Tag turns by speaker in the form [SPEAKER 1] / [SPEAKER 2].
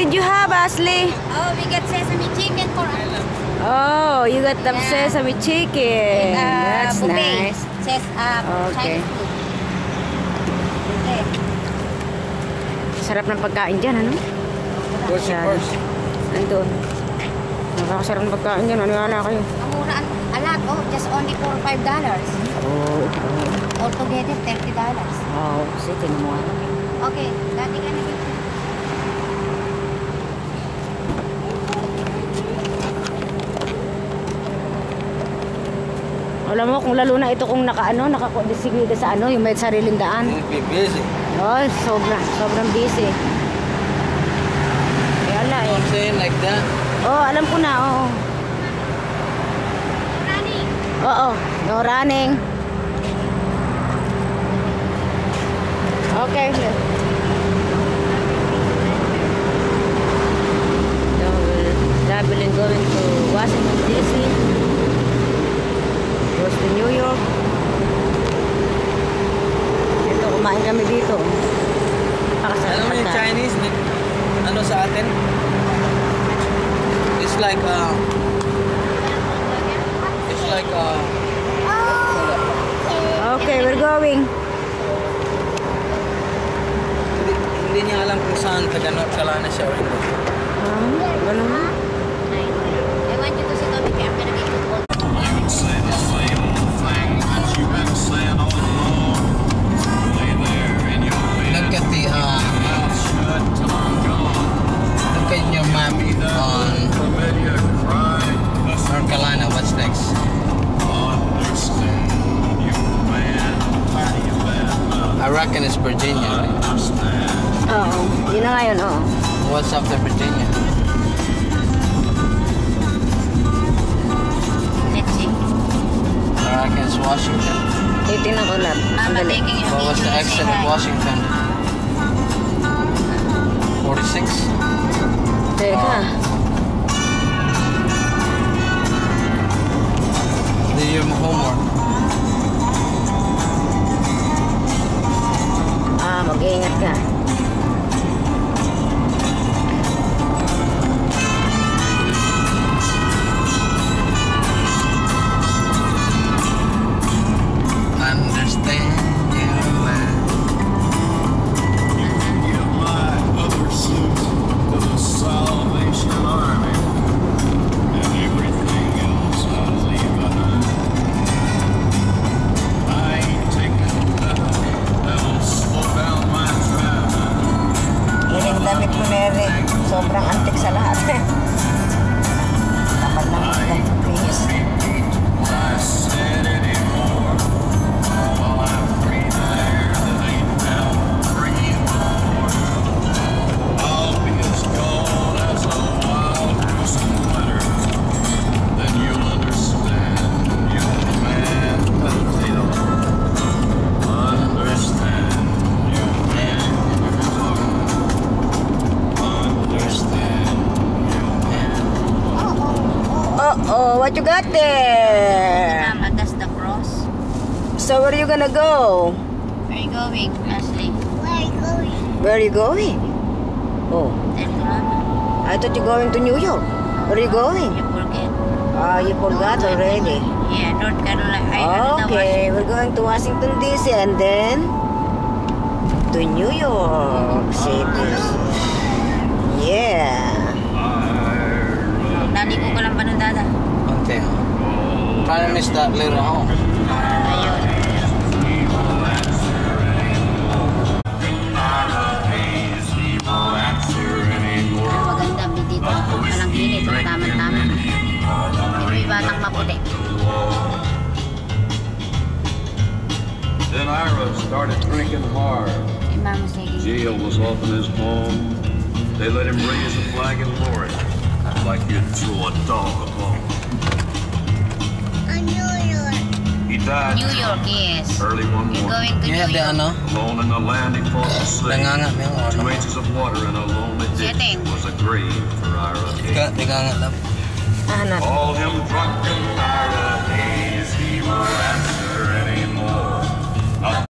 [SPEAKER 1] what did you have, Ashley?
[SPEAKER 2] Oh, we got sesame chicken for
[SPEAKER 1] Oh, you got the
[SPEAKER 2] Yeah.
[SPEAKER 1] sesame chicken.
[SPEAKER 2] uh,
[SPEAKER 1] That's
[SPEAKER 2] buffet.
[SPEAKER 1] nice.
[SPEAKER 2] Ses uh,
[SPEAKER 1] Okay.
[SPEAKER 2] Chinese food. Okay.
[SPEAKER 1] Sarap ng pagkain dyan, ano?
[SPEAKER 3] Where's your
[SPEAKER 1] Yan.
[SPEAKER 3] purse?
[SPEAKER 1] Nandun. Nakakasarap ng pagkain dyan. Ano wala kayo?
[SPEAKER 2] Ang mura, a lot. Oh, just only for five dollars.
[SPEAKER 1] Oh, oh.
[SPEAKER 2] Altogether, thirty dollars.
[SPEAKER 1] Oh, sige, tinan mo.
[SPEAKER 2] Okay, dati ka na
[SPEAKER 1] Alam mo, kung lalo na ito kung naka, ano, nakakondisigida sa ano, yung may sariling daan.
[SPEAKER 3] Busy.
[SPEAKER 1] Oh, sobra, sobrang busy. Kaya ala eh.
[SPEAKER 3] I'm saying like that.
[SPEAKER 1] Oh, alam ko na, oo.
[SPEAKER 2] Running.
[SPEAKER 1] Oo, no running. Okay. So, we're traveling going to Washington, D.C. Goes to New York. Ito, kumain kami dito. Pakasarap
[SPEAKER 3] Alam mo yung. Chinese, ano sa atin? It's like, uh, it's like, uh,
[SPEAKER 1] Okay, we're going.
[SPEAKER 3] hindi, hindi niya alam kung saan taga North Carolina siya or hindi.
[SPEAKER 1] Ah, ganun.
[SPEAKER 3] on North Carolina. What's next? I reckon it's Virginia. Right?
[SPEAKER 4] Oh,
[SPEAKER 1] you know, I don't know.
[SPEAKER 3] What's after Virginia? I reckon it's Washington.
[SPEAKER 2] 18
[SPEAKER 1] ako
[SPEAKER 2] lab. Mama,
[SPEAKER 3] What was the exit of Washington? 46?
[SPEAKER 4] 对，
[SPEAKER 1] 看。What you got there?
[SPEAKER 2] Mama, that's the cross.
[SPEAKER 1] So where are you gonna go?
[SPEAKER 2] Where are you going, Ashley? Where are you going?
[SPEAKER 1] Where are you going? Oh,
[SPEAKER 2] Tell Mama.
[SPEAKER 1] I thought you're going to New York. Where are you going?
[SPEAKER 2] You forget.
[SPEAKER 1] Ah, you forgot already.
[SPEAKER 2] Yeah, North Carolina. I,
[SPEAKER 1] Okay, we're going to Washington DC and then to New York City.
[SPEAKER 2] Batang maputi.
[SPEAKER 4] Then Ira started drinking hard. Jail was often his home. They let him raise a flag and it, like you'd throw a dog a bone. He died
[SPEAKER 2] New York, yes.
[SPEAKER 4] early one
[SPEAKER 2] You're
[SPEAKER 4] morning,
[SPEAKER 2] going to
[SPEAKER 3] You
[SPEAKER 2] New York.
[SPEAKER 3] ano?
[SPEAKER 4] alone in the land he fought Two inches of water in a lonely ditch
[SPEAKER 2] Setting.
[SPEAKER 4] was a grave for Ira.
[SPEAKER 3] Tika nga lang.
[SPEAKER 1] Hanap.
[SPEAKER 4] All him drunken Ira days, he will answer anymore.